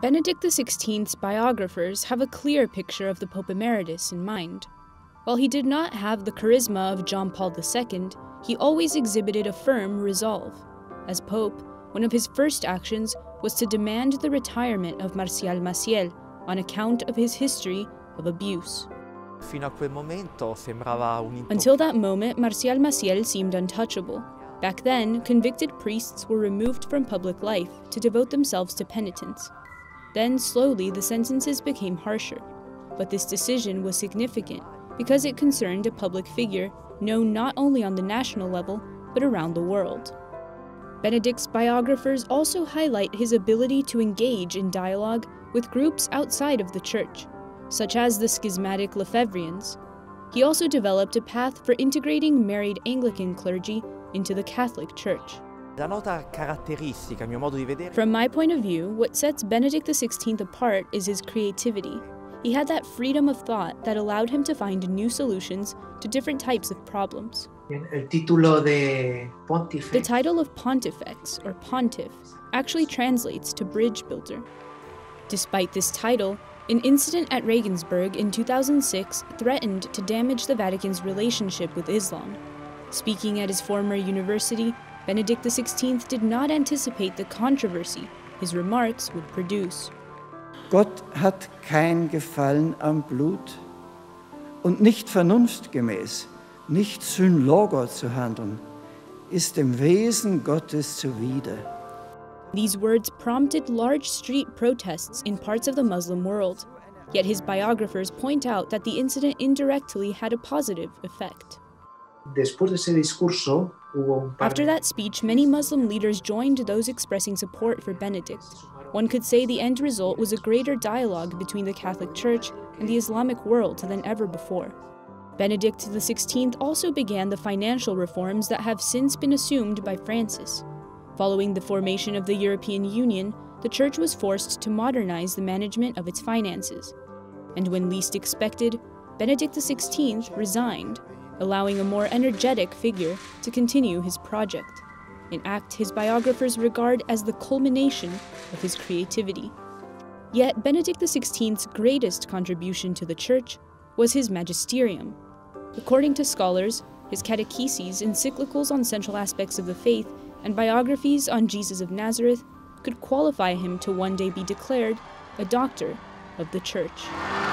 Benedict XVI's biographers have a clear picture of the Pope Emeritus in mind. While he did not have the charisma of John Paul II, he always exhibited a firm resolve. As Pope, one of his first actions was to demand the retirement of Marcial Maciel on account of his history of abuse. Until that moment, Marcial Maciel seemed untouchable. Back then, convicted priests were removed from public life to devote themselves to penitence. Then, slowly, the sentences became harsher. But this decision was significant because it concerned a public figure known not only on the national level, but around the world. Benedict's biographers also highlight his ability to engage in dialogue with groups outside of the Church, such as the schismatic Lefebvrians. He also developed a path for integrating married Anglican clergy into the Catholic Church. From my point of view, what sets Benedict XVI apart is his creativity. He had that freedom of thought that allowed him to find new solutions to different types of problems. The title of Pontifex, or Pontiff, actually translates to bridge builder. Despite this title, an incident at Regensburg in 2006 threatened to damage the Vatican's relationship with Islam. Speaking at his former university, Benedict XVI did not anticipate the controversy his remarks would produce. Gott hat kein Gefallen am Blut und nicht vernunftgemäß, nicht synlogo zu handeln, ist dem Wesen Gottes zuwider. These words prompted large street protests in parts of the Muslim world. Yet his biographers point out that the incident indirectly had a positive effect. After that speech, many Muslim leaders joined those expressing support for Benedict. One could say the end result was a greater dialogue between the Catholic Church and the Islamic world than ever before. Benedict XVI also began the financial reforms that have since been assumed by Francis. Following the formation of the European Union, the Church was forced to modernize the management of its finances. And when least expected, Benedict XVI resigned, allowing a more energetic figure to continue his project, an act his biographers regard as the culmination of his creativity. Yet Benedict XVI's greatest contribution to the Church was his magisterium. According to scholars, his catecheses, encyclicals on central aspects of the faith, and biographies on Jesus of Nazareth could qualify him to one day be declared a doctor of the Church.